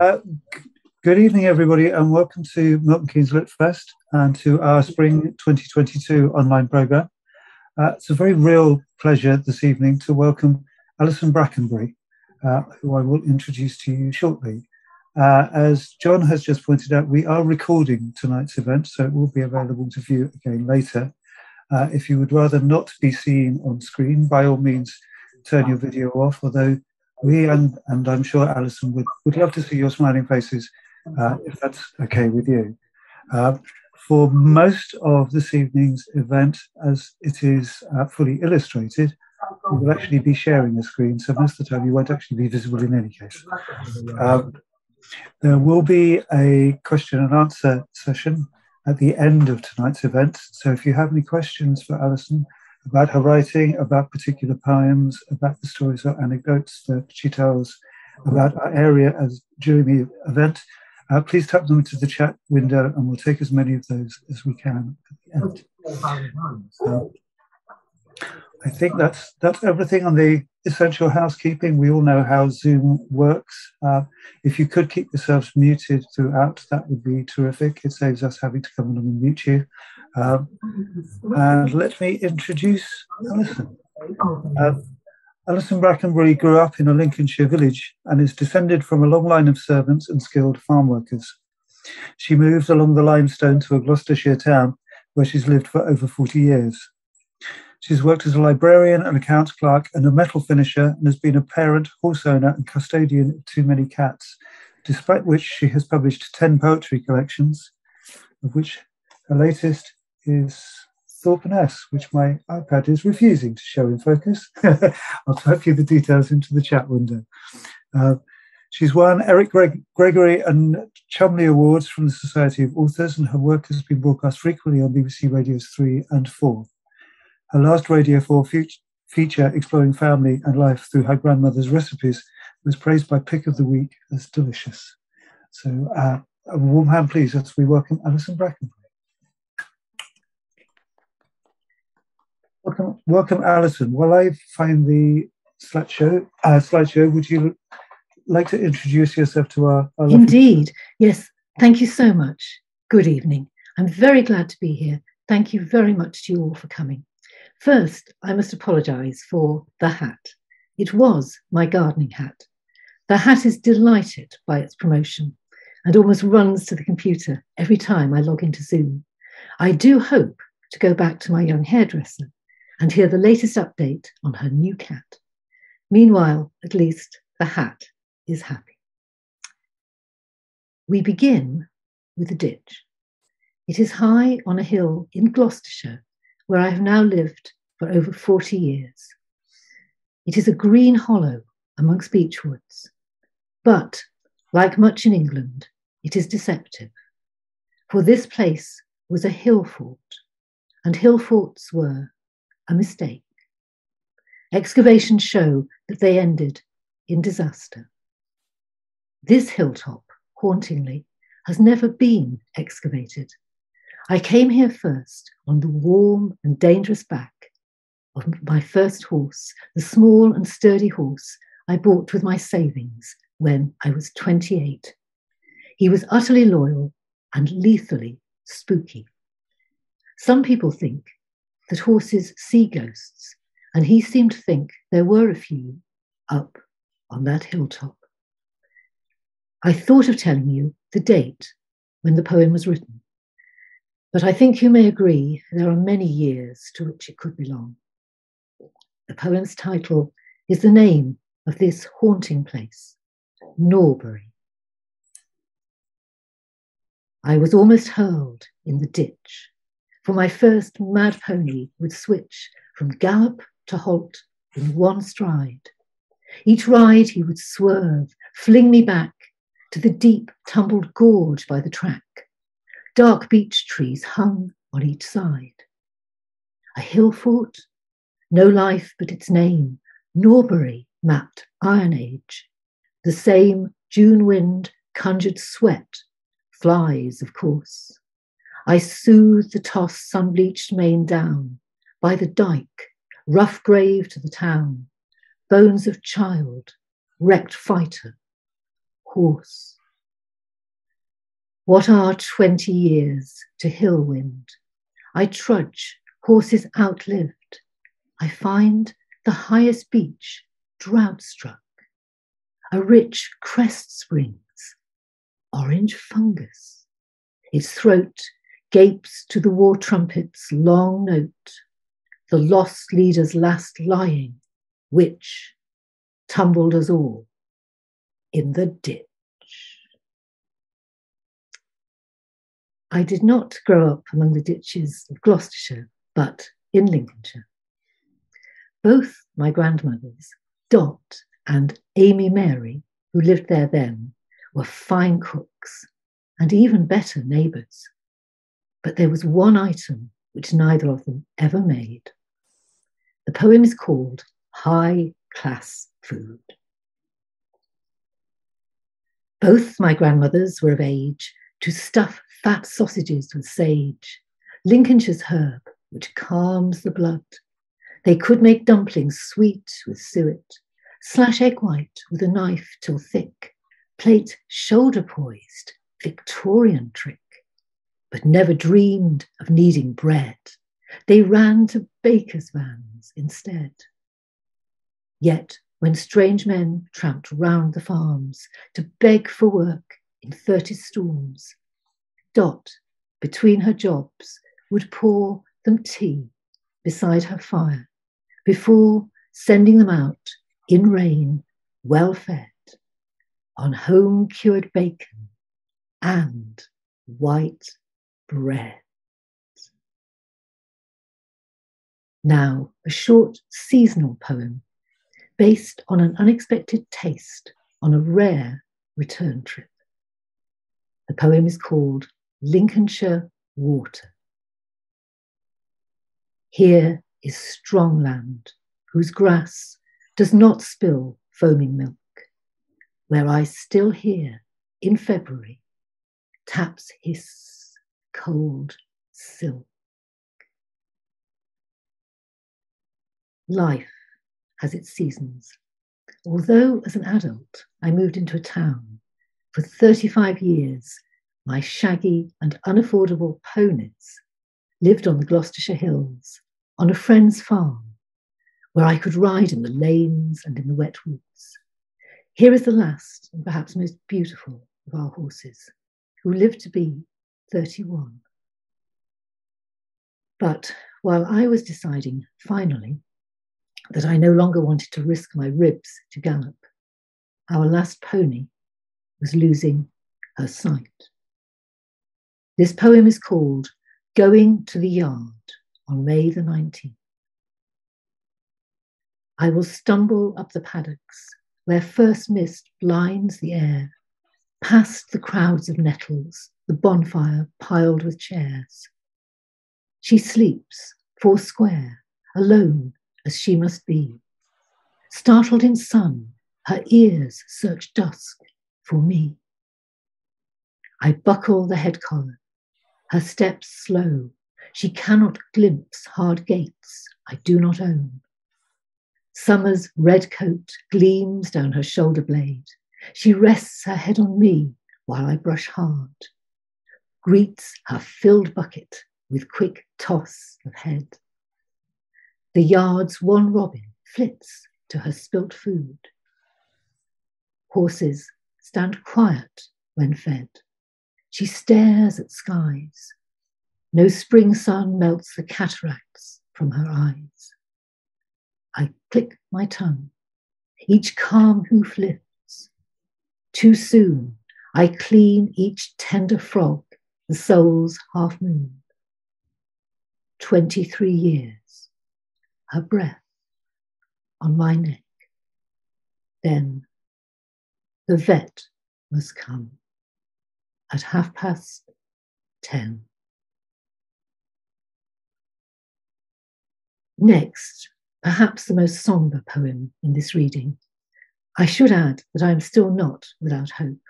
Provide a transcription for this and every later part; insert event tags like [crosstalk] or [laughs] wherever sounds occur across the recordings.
Uh, good evening, everybody, and welcome to Milton Keynes Lit Fest and to our Spring 2022 online programme. Uh, it's a very real pleasure this evening to welcome Alison Brackenbury, uh, who I will introduce to you shortly. Uh, as John has just pointed out, we are recording tonight's event, so it will be available to view again later. Uh, if you would rather not be seen on screen, by all means, turn your video off, although we and, and I'm sure Alison would, would love to see your smiling faces uh, if that's okay with you. Uh, for most of this evening's event, as it is uh, fully illustrated, we will actually be sharing the screen, so most of the time you won't actually be visible in any case. Um, there will be a question and answer session at the end of tonight's event, so if you have any questions for Alison, about her writing, about particular poems, about the stories or anecdotes that she tells about our area as during the event. Uh, please type them into the chat window and we'll take as many of those as we can at the end. I think that's that's everything on the essential housekeeping. We all know how Zoom works. Uh, if you could keep yourselves muted throughout, that would be terrific. It saves us having to come along and mute you. Um, and let me introduce Alison. Uh, Alison Brackenbury grew up in a Lincolnshire village and is descended from a long line of servants and skilled farm workers. She moved along the limestone to a Gloucestershire town where she's lived for over 40 years. She's worked as a librarian, an accounts clerk, and a metal finisher, and has been a parent, horse owner, and custodian of too many cats, despite which she has published 10 poetry collections, of which her latest is Thorpeness, which my iPad is refusing to show in focus. [laughs] I'll type you the details into the chat window. Uh, she's won Eric Greg- Gregory and Cholmondeley Awards from the Society of Authors, and her work has been broadcast frequently on BBC Radios 3 and 4. Her last Radio 4 feature, exploring family and life through her grandmother's recipes, was praised by Pick of the Week as delicious. So, uh, a warm hand, please, as we welcome Alison Bracken. Welcome, welcome, Alison. While I find the slideshow, uh, slideshow, would you like to introduce yourself to our? our Indeed, yes. Thank you so much. Good evening. I'm very glad to be here. Thank you very much to you all for coming. First, I must apologise for the hat. It was my gardening hat. The hat is delighted by its promotion and almost runs to the computer every time I log into Zoom. I do hope to go back to my young hairdresser and hear the latest update on her new cat. Meanwhile, at least the hat is happy. We begin with a ditch. It is high on a hill in Gloucestershire where I have now lived for over 40 years. It is a green hollow amongst beechwoods, but like much in England, it is deceptive. For this place was a hill fort, and hill forts were a mistake. Excavations show that they ended in disaster. This hilltop, hauntingly, has never been excavated I came here first on the warm and dangerous back of my first horse, the small and sturdy horse I bought with my savings when I was 28. He was utterly loyal and lethally spooky. Some people think that horses see ghosts, and he seemed to think there were a few up on that hilltop. I thought of telling you the date when the poem was written. But I think you may agree there are many years to which it could belong. The poem's title is the name of this haunting place, Norbury. I was almost hurled in the ditch, for my first mad pony would switch from gallop to halt in one stride. Each ride he would swerve, fling me back to the deep, tumbled gorge by the track Dark beech trees hung on each side. A hill fort, no life but its name, Norbury mapped Iron Age. The same June wind conjured sweat, flies, of course. I soothe the tossed, sun bleached mane down by the dike, rough grave to the town, bones of child, wrecked fighter, horse. What are twenty years to hill wind? I trudge, horses outlived. I find the highest beech drought struck. A rich crest springs, orange fungus. Its throat gapes to the war trumpet's long note, the lost leader's last lying, which tumbled us all in the ditch. I did not grow up among the ditches of Gloucestershire, but in Lincolnshire. Both my grandmothers, Dot and Amy Mary, who lived there then, were fine cooks and even better neighbours. But there was one item which neither of them ever made. The poem is called High Class Food. Both my grandmothers were of age to stuff fat sausages with sage, Lincolnshire's herb, which calms the blood. They could make dumplings sweet with suet, slash egg white with a knife till thick, plate shoulder poised, Victorian trick, but never dreamed of needing bread. They ran to bakers' vans instead. Yet, when strange men tramped round the farms to beg for work in thirty storms, Dot, between her jobs, would pour them tea beside her fire before sending them out in rain, well fed, on home cured bacon and white bread. Now, a short seasonal poem based on an unexpected taste on a rare return trip. The poem is called Lincolnshire water. Here is strong land, whose grass does not spill foaming milk, where I still hear in February taps hiss cold silk. Life has its seasons. Although as an adult I moved into a town, for 35 years my shaggy and unaffordable ponies lived on the Gloucestershire hills on a friend's farm where I could ride in the lanes and in the wet woods. Here is the last and perhaps most beautiful of our horses, who lived to be 31. But while I was deciding finally that I no longer wanted to risk my ribs to gallop, our last pony was losing her sight. This poem is called Going to the Yard on May the 19th. I will stumble up the paddocks where first mist blinds the air, past the crowds of nettles, the bonfire piled with chairs. She sleeps, four square, alone as she must be. Startled in sun, her ears search dusk for me. I buckle the head collar, her steps slow. She cannot glimpse hard gates I do not own. Summer's red coat gleams down her shoulder blade. She rests her head on me while I brush hard, greets her filled bucket with quick toss of head. The yard's one robin flits to her spilt food. Horses stand quiet when fed. She stares at skies. No spring sun melts the cataracts from her eyes. I click my tongue. Each calm hoof lifts. Too soon, I clean each tender frog, the soul's half moon. 23 years, her breath on my neck. Then the vet must come at half past ten. Next, perhaps the most sombre poem in this reading. I should add that I am still not without hope,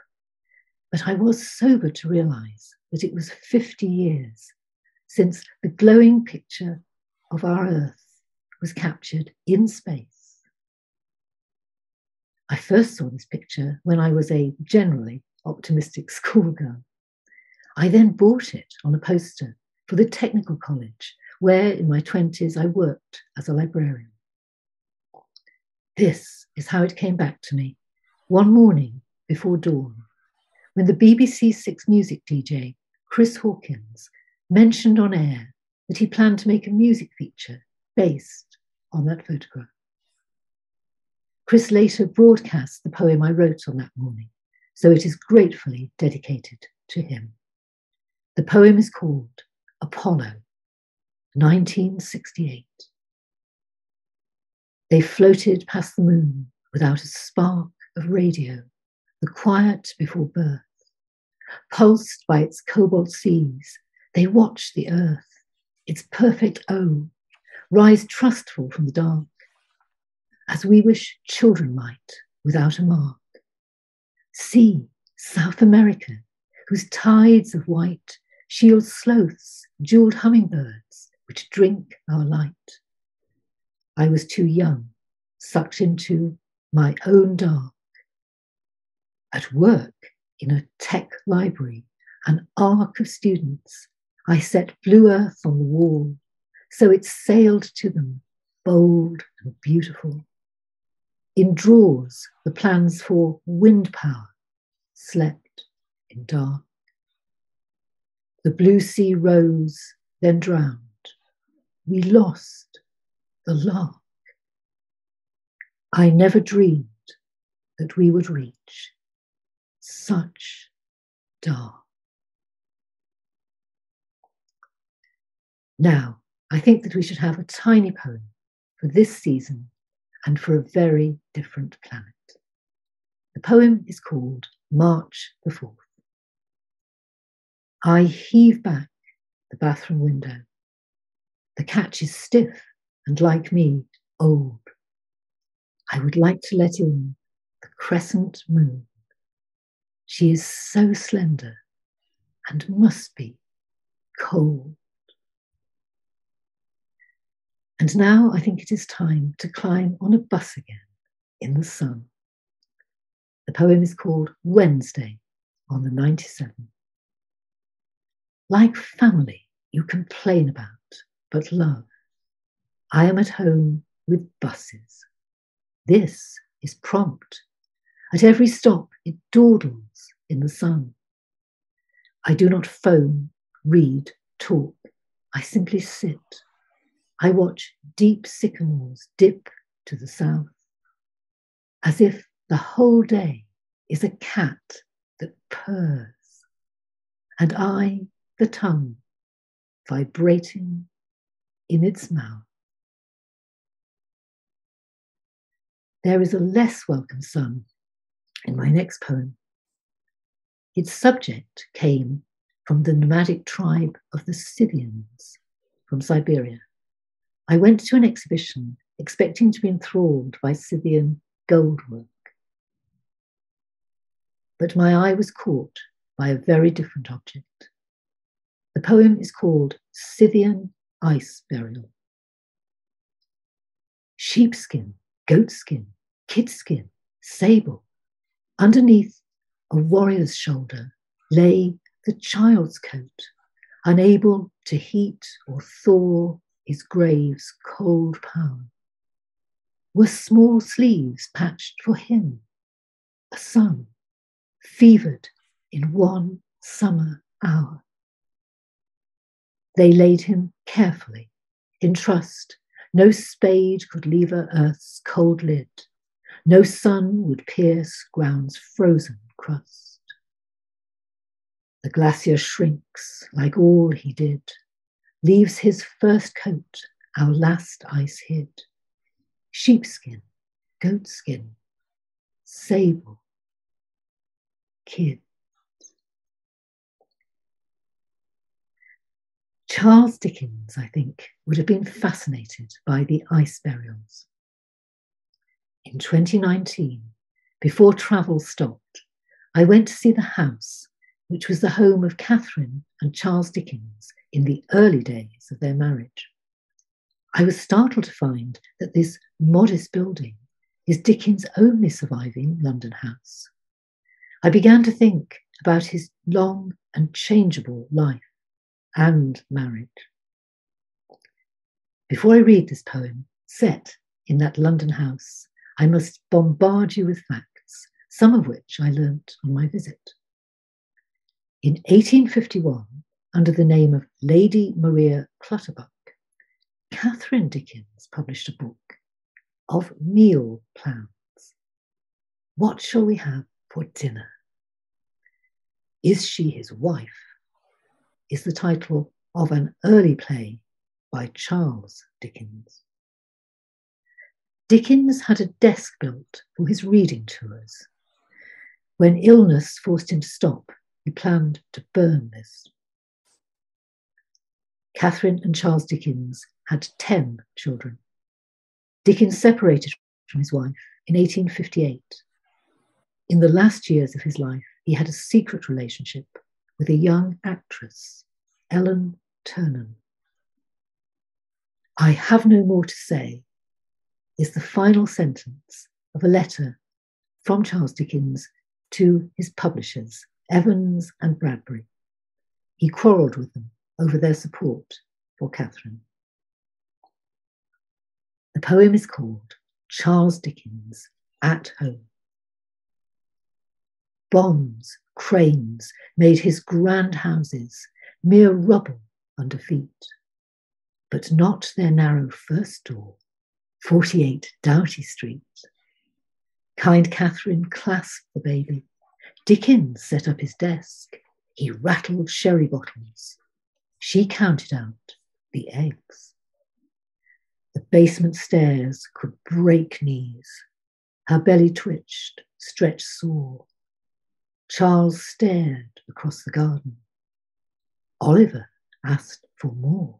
but I was sober to realise that it was 50 years since the glowing picture of our Earth was captured in space. I first saw this picture when I was a generally optimistic [laughs] schoolgirl. I then bought it on a poster for the technical college, where in my 20s I worked as a librarian. This is how it came back to me one morning before dawn, when the BBC Six music DJ, Chris Hawkins, mentioned on air that he planned to make a music feature based on that photograph. Chris later broadcast the poem I wrote on that morning, so it is gratefully dedicated to him. The poem is called Apollo, 1968. They floated past the moon without a spark of radio, the quiet before birth. Pulsed by its cobalt seas, they watch the earth, its perfect O, rise trustful from the dark, as we wish children might without a mark. See South America, whose tides of white shield sloths, jeweled hummingbirds, which drink our light. I was too young, sucked into my own dark. At work in a tech library, an arc of students, I set blue earth on the wall, so it sailed to them, bold and beautiful. In drawers, the plans for wind power slept in dark. The blue sea rose, then drowned. We lost the lark. I never dreamed that we would reach such dark. Now, I think that we should have a tiny poem for this season and for a very different planet. The poem is called March the 4th. I heave back the bathroom window. The catch is stiff and, like me, old. I would like to let in the crescent moon. She is so slender and must be cold. And now I think it is time to climb on a bus again in the sun. The poem is called Wednesday on the 97. Like family, you complain about, but love. I am at home with buses. This is prompt. At every stop, it dawdles in the sun. I do not phone, read, talk. I simply sit. I watch deep sycamores dip to the south, as if the whole day is a cat that purrs, and I, the tongue, vibrating in its mouth. There is a less welcome sun in my next poem. Its subject came from the nomadic tribe of the Scythians from Siberia. I went to an exhibition expecting to be enthralled by Scythian goldwork. But my eye was caught by a very different object. The poem is called Scythian Ice Burial. Sheepskin goatskin, kidskin, sable. Underneath a warrior's shoulder lay the child's coat, unable to heat or thaw his grave's cold power. Were small sleeves patched for him, a son, fevered in one summer hour. They laid him carefully, in trust no spade could lever earth's cold lid. No sun would pierce ground's frozen crust. The glacier shrinks like all he did, leaves his first coat, our last ice hid. Sheepskin, goatskin, sable, kid. Charles Dickens, I think, would have been fascinated by the ice burials. In 2019, before travel stopped, I went to see the house, which was the home of Catherine and Charles Dickens in the early days of their marriage. I was startled to find that this modest building is Dickens' only surviving London house. I began to think about his long and changeable life and marriage. Before I read this poem, set in that London house, I must bombard you with facts, some of which I learnt on my visit. In 1851, under the name of Lady Maria Clutterbuck, Catherine Dickens published a book of meal plans. What shall we have for dinner? Is she his wife? Is the title of an early play by Charles Dickens. Dickens had a desk built for his reading tours. When illness forced him to stop, he planned to burn this. Catherine and Charles Dickens had 10 children. Dickens separated from his wife in 1858. In the last years of his life, he had a secret relationship with a young actress, Ellen Ternan. I have no more to say is the final sentence of a letter from Charles Dickens to his publishers, Evans and Bradbury. He quarrelled with them over their support for Catherine. The poem is called Charles Dickens at Home. Bombs, cranes made his grand houses mere rubble under feet, but not their narrow first door, 48 Doughty Street. Kind Catherine clasped the baby. Dickens set up his desk. He rattled sherry bottles. She counted out the eggs. The basement stairs could break knees. Her belly twitched, stretched sore. Charles stared across the garden. Oliver asked for more.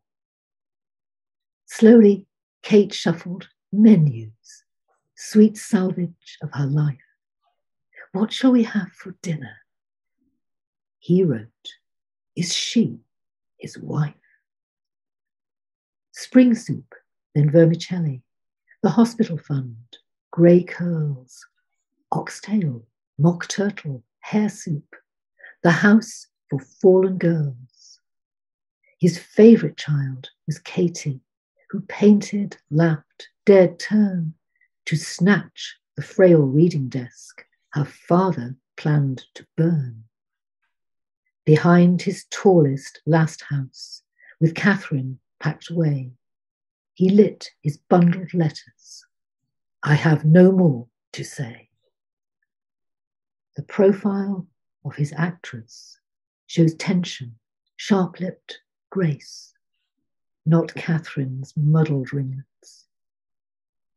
Slowly, Kate shuffled menus, sweet salvage of her life. What shall we have for dinner? He wrote, Is she his wife? Spring soup then vermicelli, the hospital fund, grey curls, oxtail, mock turtle, hare soup, the house for fallen girls. His favourite child was Katie, who painted, laughed, dared turn to snatch the frail reading desk her father planned to burn. Behind his tallest last house, with Catherine packed away, he lit his bundled letters. I have no more to say. The profile of his actress shows tension, sharp lipped grace, not Catherine's muddled ringlets,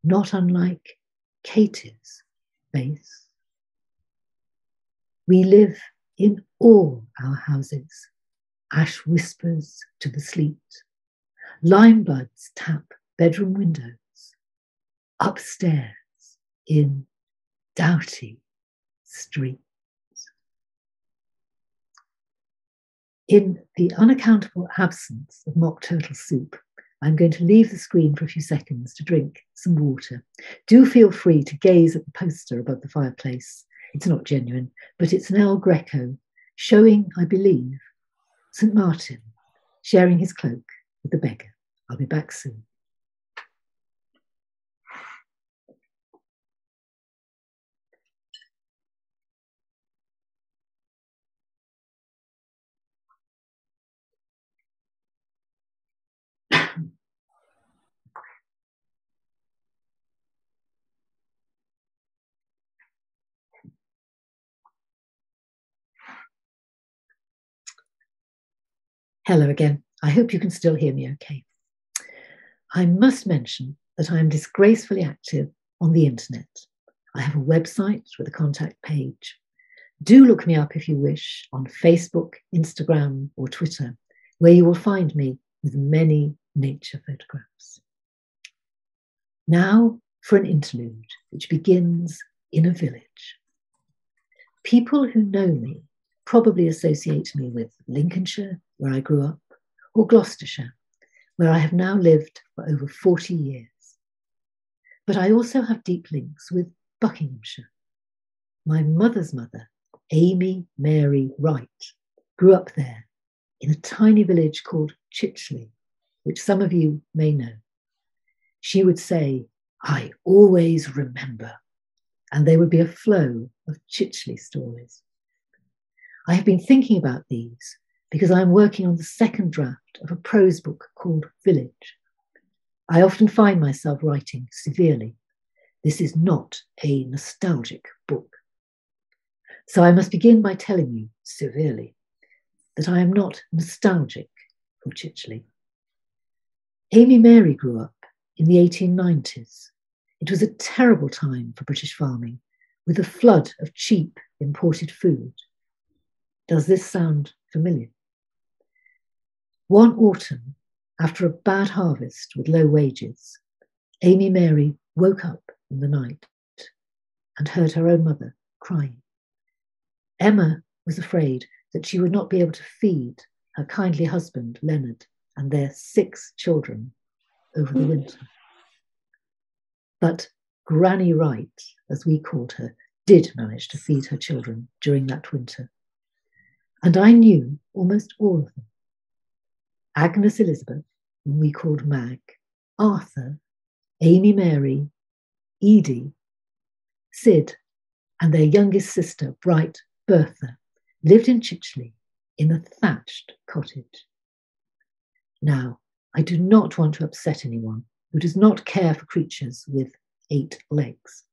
not unlike Katie's face. We live in all our houses, ash whispers to the sleet Lime buds tap bedroom windows. Upstairs in Doughty Street. In the unaccountable absence of mock turtle soup, I'm going to leave the screen for a few seconds to drink some water. Do feel free to gaze at the poster above the fireplace. It's not genuine, but it's an El Greco showing, I believe, St. Martin sharing his cloak with the beggar. I'll be back soon. Hello again. I hope you can still hear me okay. I must mention that I am disgracefully active on the internet. I have a website with a contact page. Do look me up if you wish on Facebook, Instagram, or Twitter, where you will find me with many nature photographs. Now for an interlude which begins in a village. People who know me probably associate me with Lincolnshire, where I grew up, or Gloucestershire, where I have now lived for over 40 years. but I also have deep links with Buckinghamshire. My mother's mother, Amy Mary Wright, grew up there in a tiny village called Chicheley, which some of you may know. She would say, I always remember, and there would be a flow of Chicheley stories. I have been thinking about these because I'm working on the second draft of a prose book called Village. I often find myself writing severely. This is not a nostalgic book. So I must begin by telling you severely that I am not nostalgic for Chicheley. Amy Mary grew up in the 1890s. It was a terrible time for British farming, with a flood of cheap imported food. Does this sound familiar? One autumn, after a bad harvest with low wages, Amy Mary woke up in the night and heard her own mother crying. Emma was afraid that she would not be able to feed her kindly husband, Leonard, and their six children over the winter. But Granny Wright, as we called her, did manage to feed her children during that winter. And I knew almost all of them. Agnes Elizabeth, whom we called Mag, Arthur, Amy Mary, Edie, Sid, and their youngest sister, Bright Bertha, lived in Chicheley in a thatched cottage. Now, I do not want to upset anyone who does not care for creatures with eight legs,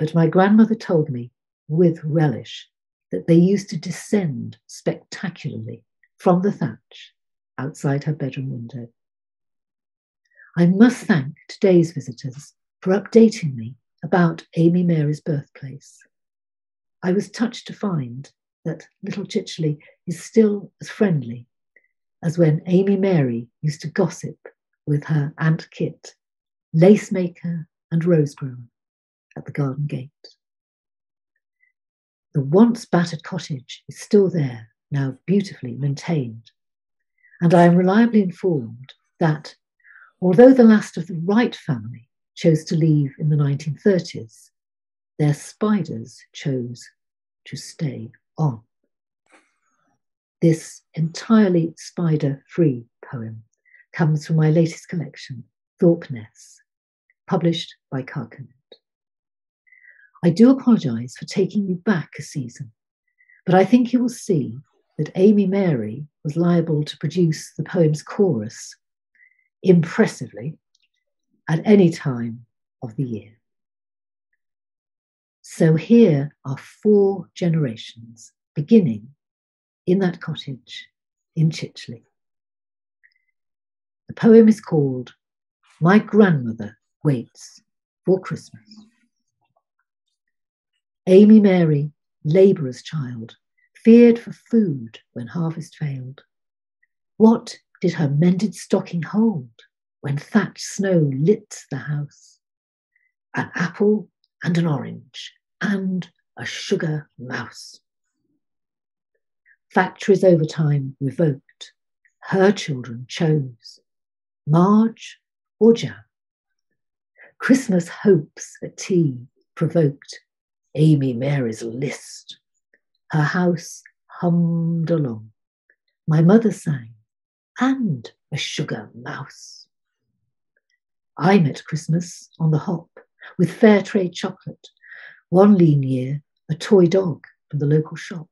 but my grandmother told me with relish that they used to descend spectacularly from the thatch outside her bedroom window. I must thank today's visitors for updating me about Amy Mary's birthplace. I was touched to find that little Chicheley is still as friendly as when Amy Mary used to gossip with her Aunt Kit, lace maker and rose grower, at the garden gate. The once battered cottage is still there, now beautifully maintained and I am reliably informed that although the last of the Wright family chose to leave in the 1930s, their spiders chose to stay on. This entirely spider free poem comes from my latest collection, Thorpeness, published by Carcanet. I do apologise for taking you back a season, but I think you will see that Amy Mary was liable to produce the poem's chorus impressively at any time of the year. So here are four generations beginning in that cottage in Chicheley. The poem is called My Grandmother Waits for Christmas. Amy Mary, labourer's child, feared for food when harvest failed. What did her mended stocking hold when thatched snow lit the house? An apple and an orange and a sugar mouse. Factories overtime revoked. Her children chose Marge or Jam. Christmas hopes at tea provoked Amy Mary's list her house hummed along. My mother sang, and a sugar mouse. I met Christmas on the hop with fair trade chocolate, one lean year, a toy dog from the local shop.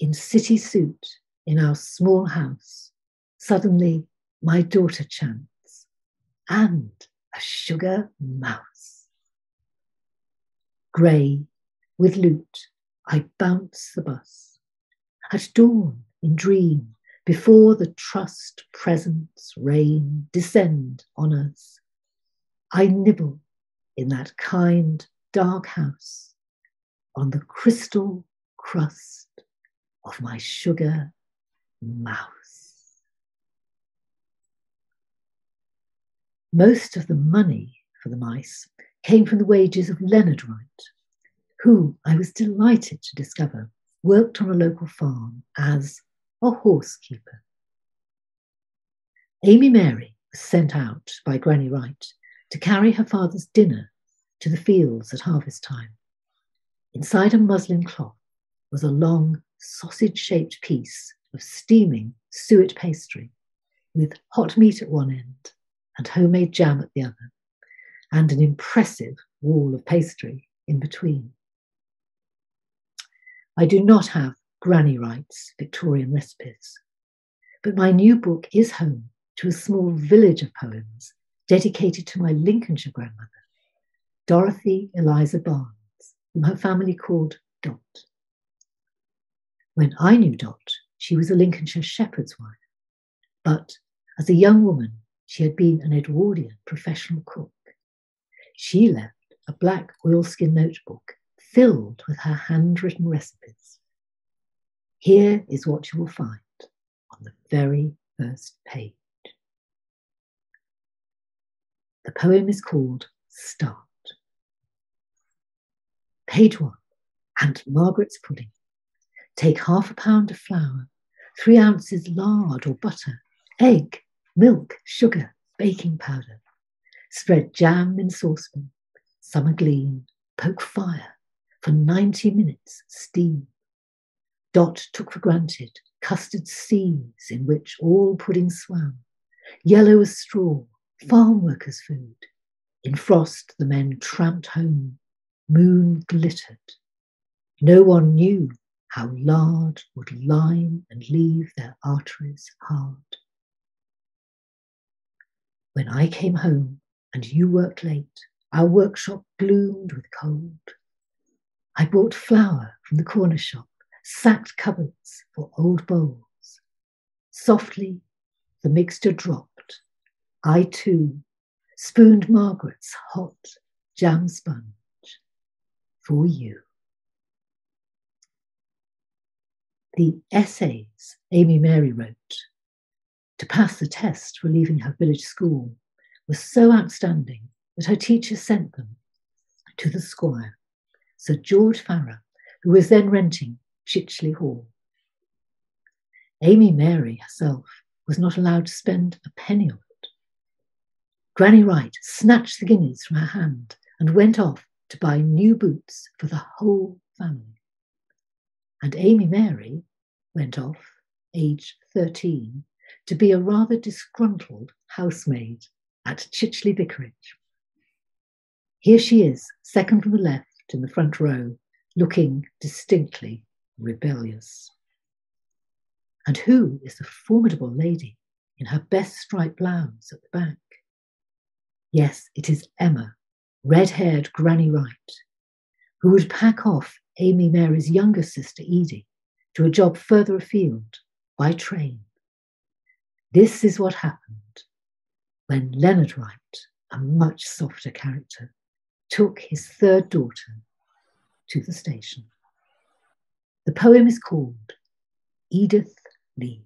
In city suit, in our small house, suddenly my daughter chants, and a sugar mouse. Grey, with lute, I bounce the bus. At dawn, in dream, before the trust presence rain descend on us, I nibble in that kind, dark house on the crystal crust of my sugar mouse. Most of the money for the mice came from the wages of Leonard Wright, who I was delighted to discover worked on a local farm as a horsekeeper. Amy Mary was sent out by Granny Wright to carry her father's dinner to the fields at harvest time. Inside a muslin cloth was a long sausage shaped piece of steaming suet pastry with hot meat at one end and homemade jam at the other, and an impressive wall of pastry in between. I do not have Granny Wright's Victorian recipes, but my new book is home to a small village of poems dedicated to my Lincolnshire grandmother, Dorothy Eliza Barnes, whom her family called Dot. When I knew Dot, she was a Lincolnshire shepherd's wife, but as a young woman, she had been an Edwardian professional cook. She left a black oilskin notebook filled with her handwritten recipes. Here is what you will find on the very first page. The poem is called Start. Page one Aunt Margaret's pudding. Take half a pound of flour, three ounces lard or butter, egg, milk, sugar, baking powder. Spread jam in saucepan, summer gleam, poke fire, for 90 minutes, steam. Dot took for granted custard seas in which all pudding swam, yellow as straw, farm workers' food. In frost, the men tramped home, moon glittered. No one knew how lard would line and leave their arteries hard. When I came home and you worked late, our workshop gloomed with cold. I bought flour from the corner shop, sacked cupboards for old bowls. Softly, the mixture dropped. I too spooned Margaret's hot jam sponge for you. The essays Amy Mary wrote to pass the test for leaving her village school were so outstanding that her teacher sent them to the squire Sir George Farrar, who was then renting Chicheley Hall. Amy Mary herself was not allowed to spend a penny of it. Granny Wright snatched the guineas from her hand and went off to buy new boots for the whole family. And Amy Mary went off, aged 13, to be a rather disgruntled housemaid at Chicheley Vicarage. Here she is, second from the left, in the front row, looking distinctly rebellious. And who is the formidable lady in her best striped blouse at the back? Yes, it is Emma, red haired Granny Wright, who would pack off Amy Mary's younger sister Edie to a job further afield by train. This is what happened when Leonard Wright, a much softer character, took his third daughter to the station. The poem is called Edith Leaves.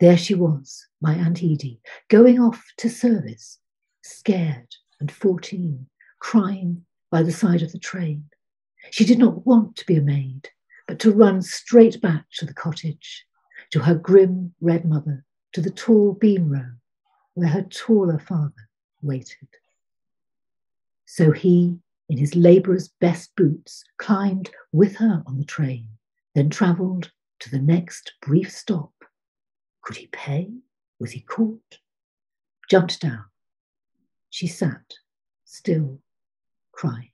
There she was, my Aunt Edie, going off to service, scared and 14, crying by the side of the train. She did not want to be a maid, but to run straight back to the cottage, to her grim red mother, to the tall beam row where her taller father waited. So he, in his labourer's best boots, climbed with her on the train, then travelled to the next brief stop. Could he pay? Was he caught? Jumped down. She sat, still, crying.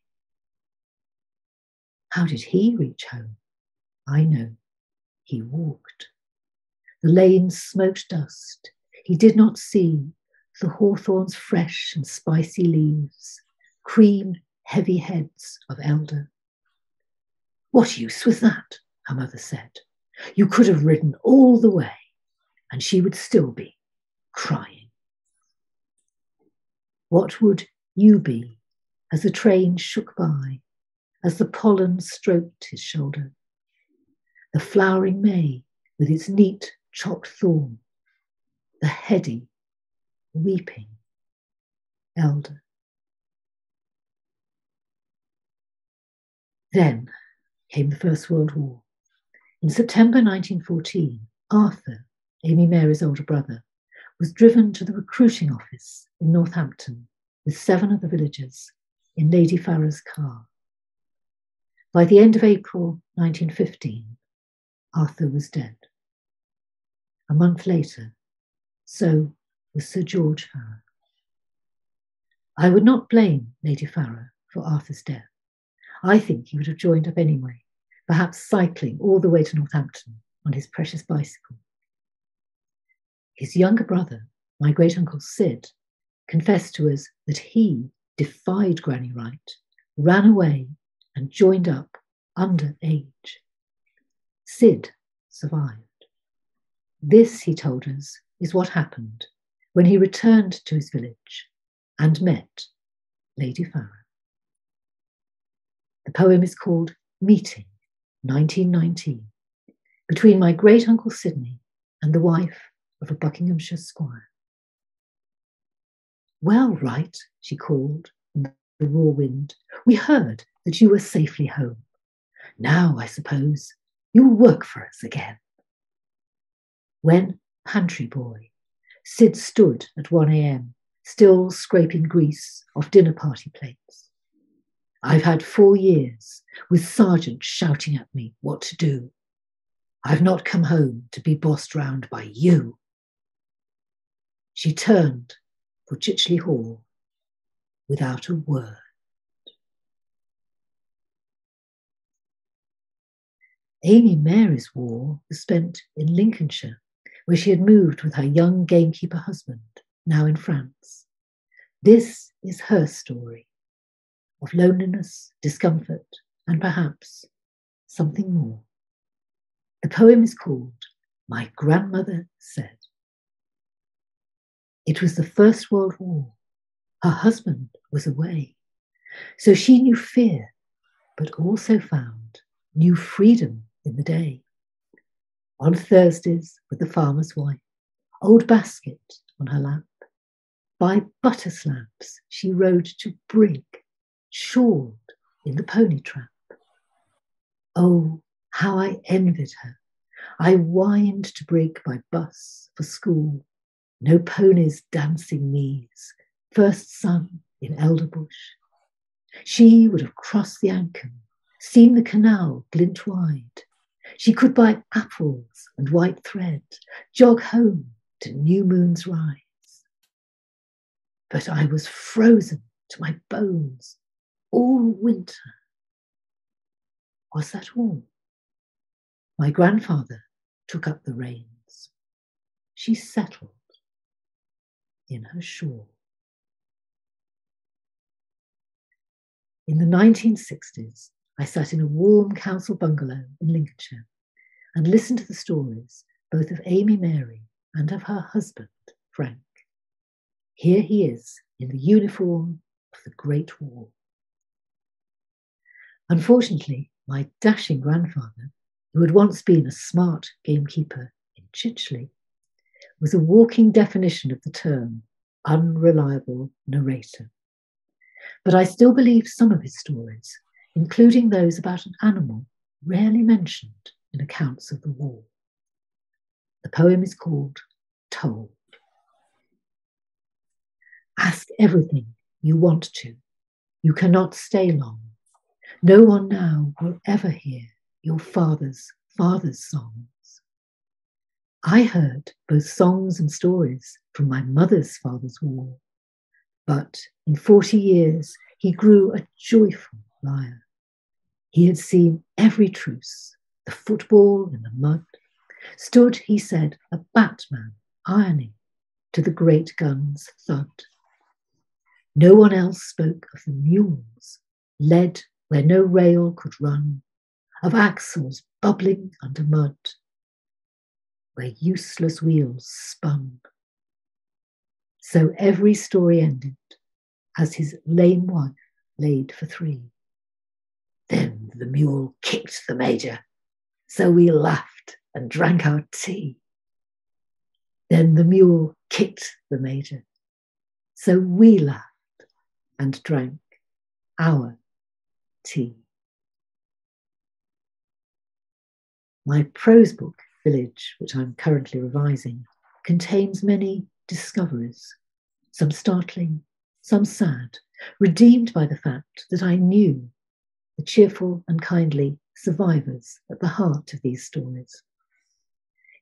How did he reach home? I know. He walked. The lane smoked dust. He did not see the hawthorn's fresh and spicy leaves, cream heavy heads of elder. What use was that? Her mother said. You could have ridden all the way, and she would still be crying. What would you be as the train shook by, as the pollen stroked his shoulder? The flowering May with its neat chopped thorn, the heady weeping elder. Then came the First World War. In September 1914, Arthur, Amy Mary's older brother, was driven to the recruiting office in Northampton with seven other villagers in Lady Farrar's car. By the end of April 1915, Arthur was dead. A month later, so Sir George Farrar. I would not blame Lady Farrar for Arthur's death. I think he would have joined up anyway, perhaps cycling all the way to Northampton on his precious bicycle. His younger brother, my great uncle Sid, confessed to us that he defied Granny Wright, ran away, and joined up under age. Sid survived. This, he told us, is what happened when he returned to his village and met Lady Farrar. The poem is called Meeting, 1919, between my great uncle Sidney and the wife of a Buckinghamshire squire. Well, Wright, she called in the raw wind, we heard that you were safely home. Now, I suppose, you'll work for us again. When, pantry boy, Sid stood at 1 a.m., still scraping grease off dinner party plates. I've had four years with sergeants shouting at me what to do. I've not come home to be bossed round by you. She turned for Chicheley Hall without a word. Amy Mary's war was spent in Lincolnshire, where she had moved with her young gamekeeper husband, now in France. This is her story of loneliness, discomfort, and perhaps something more. The poem is called My Grandmother Said. It was the First World War. Her husband was away. So she knew fear, but also found new freedom in the day. On Thursdays with the farmer's wife, old basket on her lap. By butter slabs she rode to Brigg, shawled in the pony trap. Oh, how I envied her. I whined to Brigg by bus for school no ponies dancing knees, first sun in Elderbush. She would have crossed the Ancholme, seen the canal glint wide. She could buy apples and white thread, jog home to new moon's rise. But I was frozen to my bones all winter. Was that all? My grandfather took up the reins. She settled in her shawl. In the 1960s, I sat in a warm council bungalow in Lincolnshire and listened to the stories both of Amy Mary and of her husband, Frank. Here he is in the uniform of the Great War. Unfortunately, my dashing grandfather, who had once been a smart gamekeeper in Chicheley, was a walking definition of the term unreliable narrator. But I still believe some of his stories, including those about an animal rarely mentioned in accounts of the war. The poem is called Told. Ask everything you want to. You cannot stay long. No one now will ever hear your father's father's songs. I heard both songs and stories from my mother's father's war, but in 40 years he grew a joyful liar. He had seen every truce, the football in the mud, stood, he said, a batman ironing to the great gun's thud. No one else spoke of the mules, led where no rail could run, of axles bubbling under mud, where useless wheels spun. So every story ended as his lame wife laid for three. The mule kicked the major, so we laughed and drank our tea. Then the mule kicked the major, so we laughed and drank our tea. My prose book Village, which I'm currently revising, contains many discoveries, some startling, some sad, redeemed by the fact that I knew the cheerful and kindly survivors at the heart of these stories.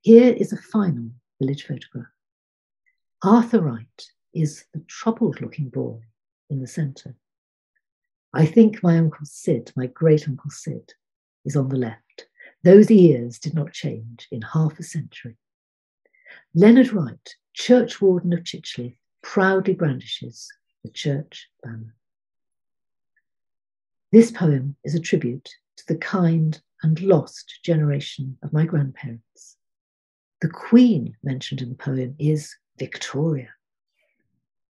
Here is a final village photograph. Arthur Wright is the troubled looking boy in the centre. I think my Uncle Sid, my great Uncle Sid, is on the left. Those ears did not change in half a century. Leonard Wright, churchwarden of Chicheley, proudly brandishes the church banner. This poem is a tribute to the kind and lost generation of my grandparents. The queen mentioned in the poem is Victoria.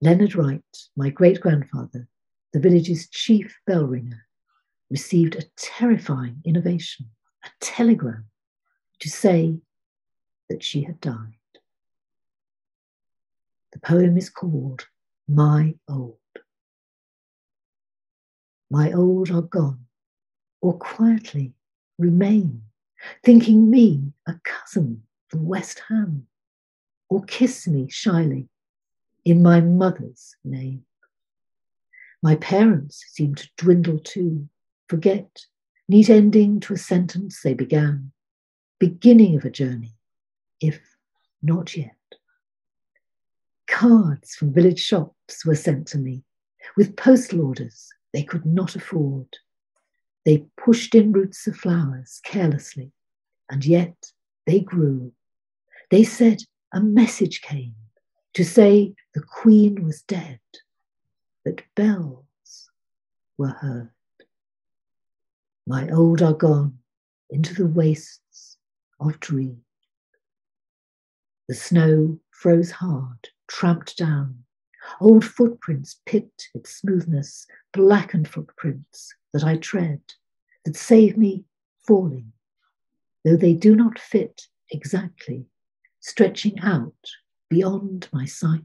Leonard Wright, my great grandfather, the village's chief bell ringer, received a terrifying innovation, a telegram to say that she had died. The poem is called My Old. My old are gone, or quietly remain, thinking me a cousin from West Ham, or kiss me shyly in my mother's name. My parents seem to dwindle too, forget, neat ending to a sentence they began, beginning of a journey, if not yet. Cards from village shops were sent to me with postal orders they could not afford. They pushed in roots of flowers carelessly, and yet they grew. They said a message came to say the queen was dead, that bells were heard. My old are gone into the wastes of dream. The snow froze hard, tramped down. Old footprints picked its smoothness, blackened footprints that I tread, that save me falling, though they do not fit exactly, stretching out beyond my sight.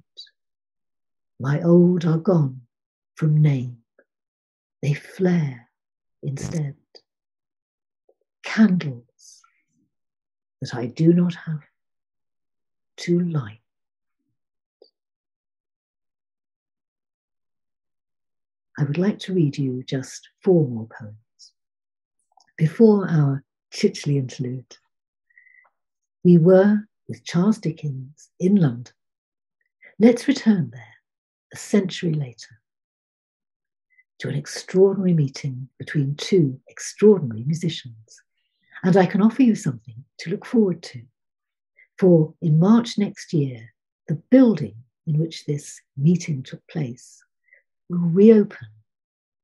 My old are gone from name, they flare instead. Candles that I do not have to light. I would like to read you just four more poems. Before our Chicheley interlude, we were with Charles Dickens in London. Let's return there a century later to an extraordinary meeting between two extraordinary musicians. And I can offer you something to look forward to. For in March next year, the building in which this meeting took place will reopen,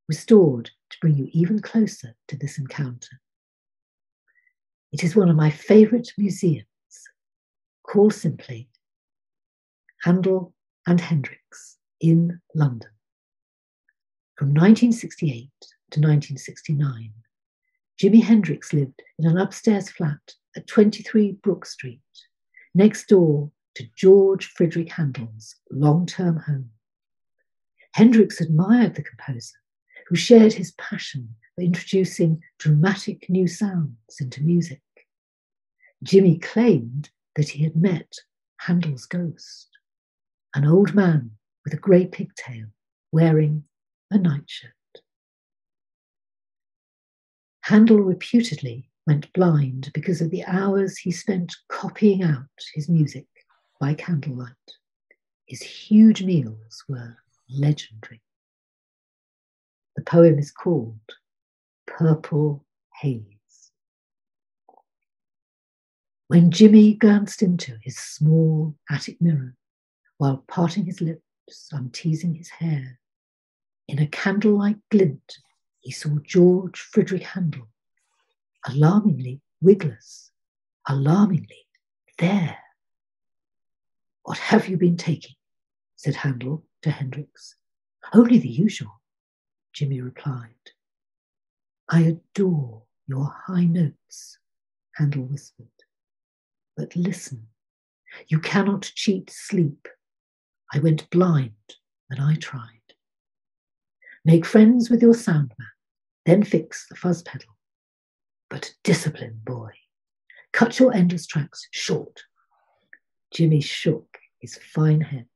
restored to bring you even closer to this encounter. It is one of my favourite museums, called simply Handel and Hendrix in London. From 1968 to 1969, Jimi Hendrix lived in an upstairs flat at 23 Brook Street, next door to George Frederick Handel's long term home. Hendrix admired the composer, who shared his passion for introducing dramatic new sounds into music. Jimi claimed that he had met Handel's ghost, an old man with a grey pigtail wearing a nightshirt. Handel reputedly went blind because of the hours he spent copying out his music by candlelight. His huge meals were legendary. The poem is called Purple Haze. When Jimi glanced into his small attic mirror while parting his lips and teasing his hair, in a candlelight glint, he saw George Friedrich Handel, alarmingly wigless, alarmingly there. What have you been taking? said Handel to Hendrix. Only the usual, Jimi replied. I adore your high notes, Handel whispered. But listen, you cannot cheat sleep. I went blind when I tried. Make friends with your sound man, then fix the fuzz pedal. But discipline, boy. Cut your endless tracks short. Jimi shook his fine head.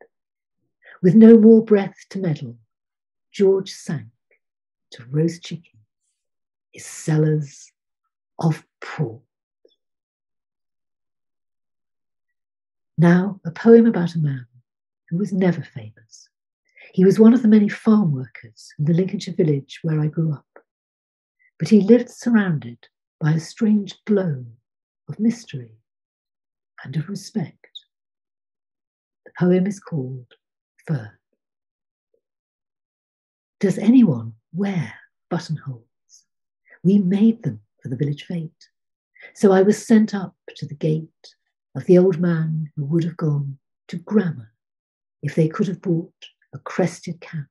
With no more breath to meddle, George sank to roast chicken, his cellars of port. Now, a poem about a man who was never famous. He was one of the many farm workers in the Lincolnshire village where I grew up. But he lived surrounded by a strange glow of mystery and of respect. The poem is called Fern. Does anyone wear buttonholes? We made them for the village fete. So I was sent up to the gate of the old man who would have gone to grammar if they could have bought a crested cap,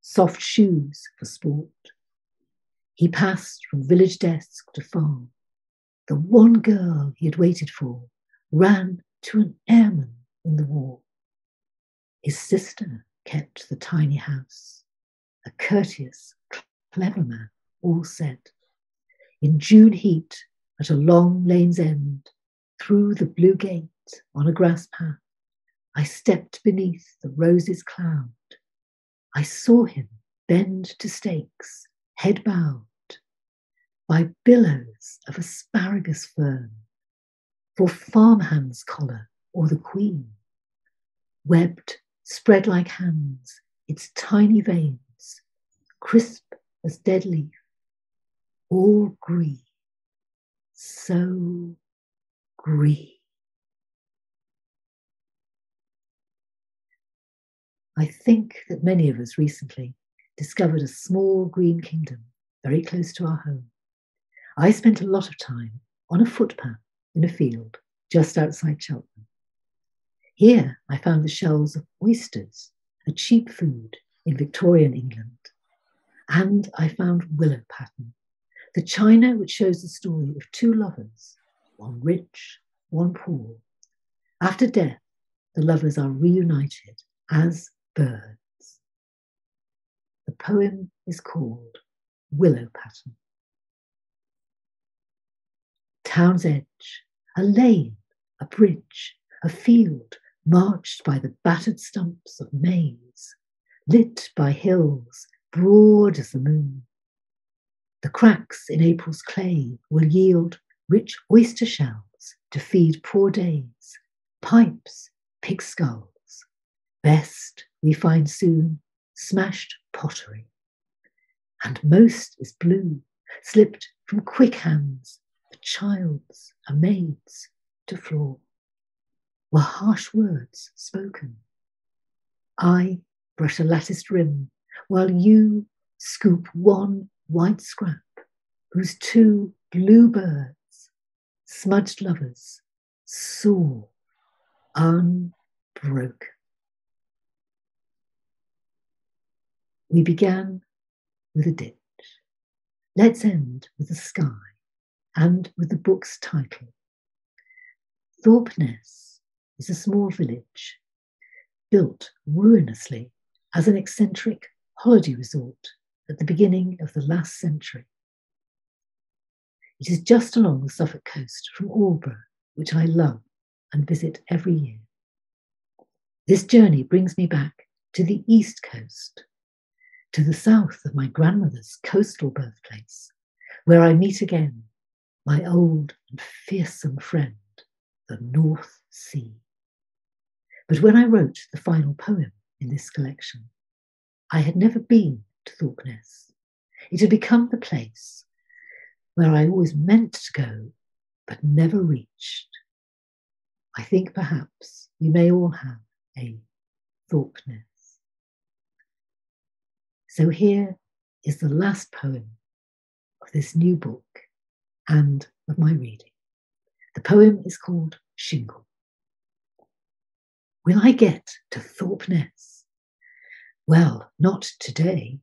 soft shoes for sport. He passed from village desk to farm. The one girl he had waited for ran to an airman in the war. His sister kept the tiny house, a courteous, clever man, all said. In June heat, at a long lane's end, through the blue gate on a grass path, I stepped beneath the roses' cloud. I saw him bend to stakes, head bowed, by billows of asparagus fern, for farmhand's collar or the queen, webbed, spread like hands, its tiny veins, crisp as dead leaf, all green, so green. I think that many of us recently discovered a small green kingdom very close to our home. I spent a lot of time on a footpath in a field just outside Cheltenham. Here I found the shells of oysters, a cheap food in Victorian England. And I found willow pattern, the china which shows the story of two lovers one rich, one poor. After death, the lovers are reunited as birds. The poem is called Willow Pattern. Town's edge, a lane, a bridge, a field marched by the battered stumps of maize, lit by hills broad as the moon. The cracks in April's clay will yield rich oyster shells to feed poor days, pipes, pig skulls. Best we find soon smashed pottery. And most is blue, slipped from quick hands, a child's, a maid's, to floor. Were harsh words spoken. I brush a latticed rim, while you scoop one white scrap, whose two blue birds smudged lovers, soar, unbroken. We began with a ditch. Let's end with the sky and with the book's title. Thorpeness is a small village built ruinously as an eccentric holiday resort at the beginning of the last century. It is just along the Suffolk coast from Aldeburgh, which I love and visit every year. This journey brings me back to the east coast, to the south of my grandmother's coastal birthplace, where I meet again my old and fearsome friend, the North Sea. But when I wrote the final poem in this collection, I had never been to Thorpeness. It had become the place where I always meant to go, but never reached. I think perhaps we may all have a Thorpeness. So here is the last poem of this new book and of my reading. The poem is called Shingle. Will I get to Thorpeness? Well, not today,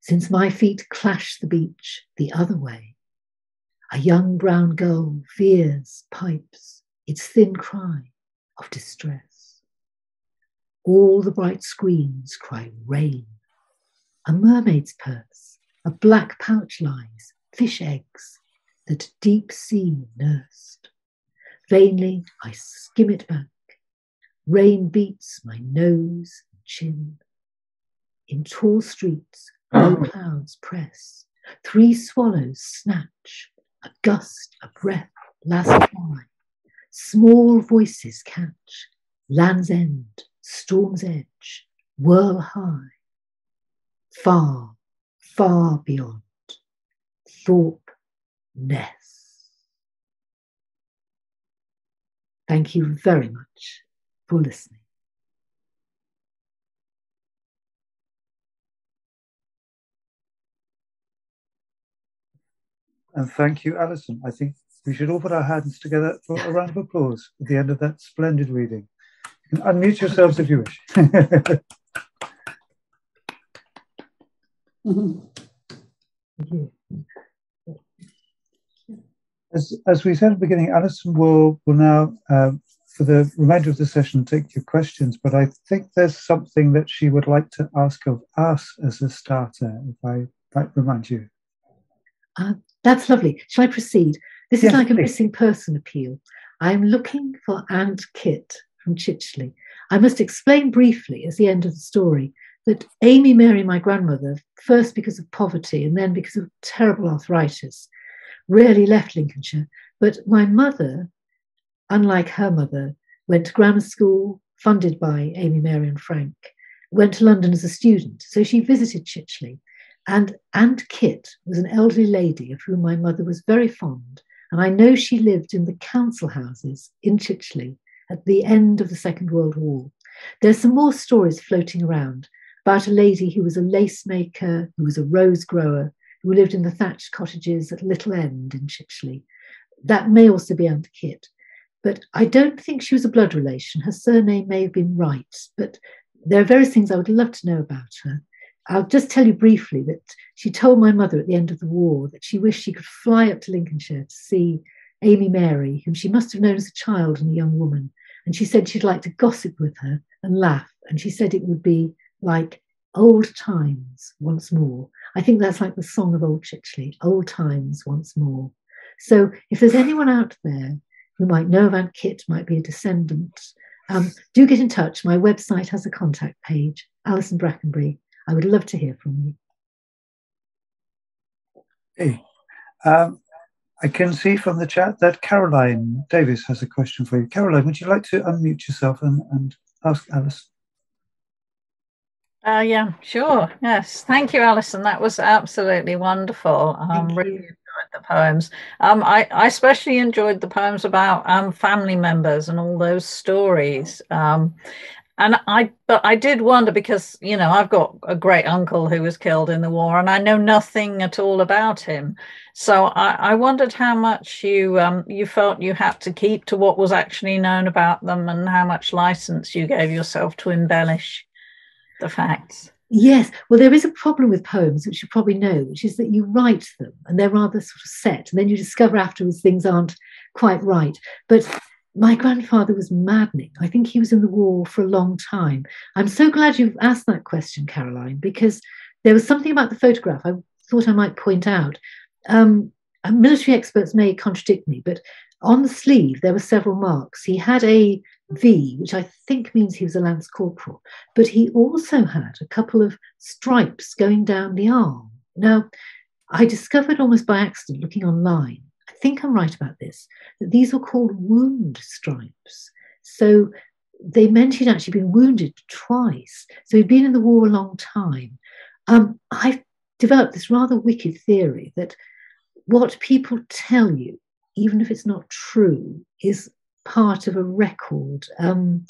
since my feet clash the beach the other way. A young brown gull veers, pipes its thin cry of distress. All the bright screens cry rain. A mermaid's purse, a black pouch lies, fish eggs that deep sea nursed. Vainly I skim it back, Rain beats my nose and chin. In tall streets, low [laughs] clouds press. Three swallows snatch, a gust, a breath, last fly. Small voices catch, land's end, storm's edge, whirl high. Far, far beyond, Thorpe Ness. Thank you very much for listening. And thank you, Alison. I think we should all put our hands together for a round of applause at the end of that splendid reading. You can unmute yourselves if you wish. [laughs] as, as we said at the beginning, Alison will, will now, uh, for the remainder of the session, take your questions. But I think there's something that she would like to ask of us as a starter, if I might remind you. Uh, that's lovely. Shall I proceed? This yes, is like please. a missing person appeal. I'm looking for Aunt Kit from Chicheley. I must explain briefly, as the end of the story, that Amy Mary, my grandmother, first because of poverty and then because of terrible arthritis, rarely left Lincolnshire. But my mother, unlike her mother, went to grammar school, funded by Amy Mary and Frank, went to London as a student. So she visited Chicheley. And Aunt Kit was an elderly lady of whom my mother was very fond. And I know she lived in the council houses in Chicheley at the end of the Second World War. There's some more stories floating around about a lady who was a lace maker, who was a rose grower, who lived in the thatched cottages at Little End in Chicheley. That may also be Aunt Kit. But I don't think she was a blood relation. Her surname may have been Wright, but there are various things I would love to know about her. I'll just tell you briefly that she told my mother at the end of the war that she wished she could fly up to Lincolnshire to see Amy Mary, whom she must have known as a child and a young woman. And she said she'd like to gossip with her and laugh. And she said it would be like old times once more. I think that's like the song of Old Chicheley, old times once more. So if there's anyone out there who might know of Aunt Kit, might be a descendant, um, do get in touch. My website has a contact page, Alison Brackenbury. I would love to hear from you. Hey, um, I can see from the chat that Caroline Davis has a question for you. Caroline, would you like to unmute yourself and, and ask Alice? Uh, yeah, sure. Yes. Thank you, Alison. That was absolutely wonderful. Um, really enjoyed the poems. Um, I, I especially enjoyed the poems about um, family members and all those stories. Um, and I, but I did wonder because you know I've got a great uncle who was killed in the war, and I know nothing at all about him. So I, I wondered how much you um, you felt you had to keep to what was actually known about them, and how much license you gave yourself to embellish the facts. Yes, well, there is a problem with poems, which you probably know, which is that you write them and they're rather sort of set, and then you discover afterwards things aren't quite right. But my grandfather was maddening. I think he was in the war for a long time. I'm so glad you've asked that question, Caroline, because there was something about the photograph I thought I might point out. Um, military experts may contradict me, but on the sleeve there were several marks. He had a V, which I think means he was a lance corporal, but he also had a couple of stripes going down the arm. Now, I discovered almost by accident looking online, I think I'm right about this, that these were called wound stripes. So they meant he'd actually been wounded twice. So he'd been in the war a long time. Um, I've developed this rather wicked theory that what people tell you, even if it's not true, is part of a record. Um,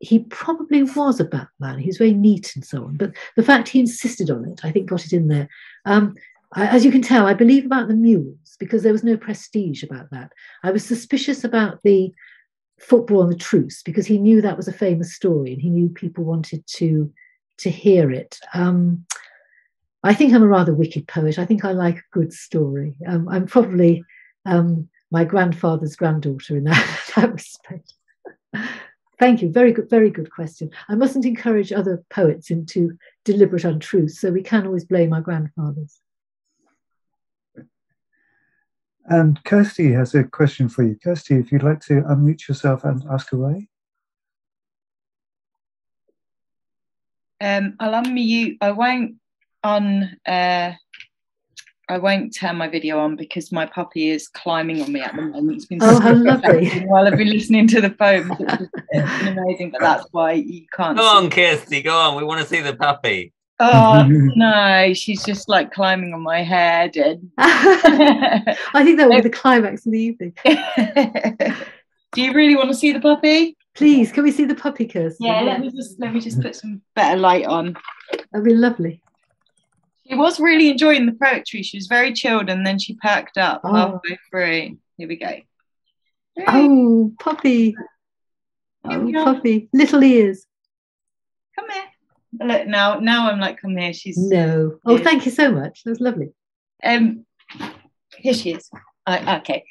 he probably was a Batman. He was very neat and so on. But the fact he insisted on it, I think, got it in there. Um, I, as you can tell, I believe about the mules because there was no prestige about that. I was suspicious about the football and the truce because he knew that was a famous story and he knew people wanted to to hear it. Um, I think I'm a rather wicked poet. I think I like a good story. Um, I'm probably um, my grandfather's granddaughter in that, [laughs] that respect. Thank you. Very good, very good question. I mustn't encourage other poets into deliberate untruths, so we can always blame our grandfathers. And Kirsty has a question for you. Kirsty, if you'd like to unmute yourself and ask away. Um, I'll unmute. I won't on. Uh, I won't turn my video on because my puppy is climbing on me at the moment. It's been oh, how lovely! While I've been listening to the phone, it's [laughs] been amazing. But that's why you can't. Go on, Kirsty. Go on. We want to see the puppy. Oh [laughs] no, she's just like climbing on my head, and [laughs] I think that will be the climax of the evening. Do you really want to see the puppy? Please, can we see the puppy, Kirsty? Yeah, let me just let me just put some better light on. That'd be lovely. She was really enjoying the poetry. She was very chilled, and then she perked up oh. halfway through. Here we go. Oh, puppy! Oh, puppy! Little ears. Come here. Look now. Now I'm like, come here. She's no. Oh, thank you so much. That was lovely. Um, here she is. Uh, okay.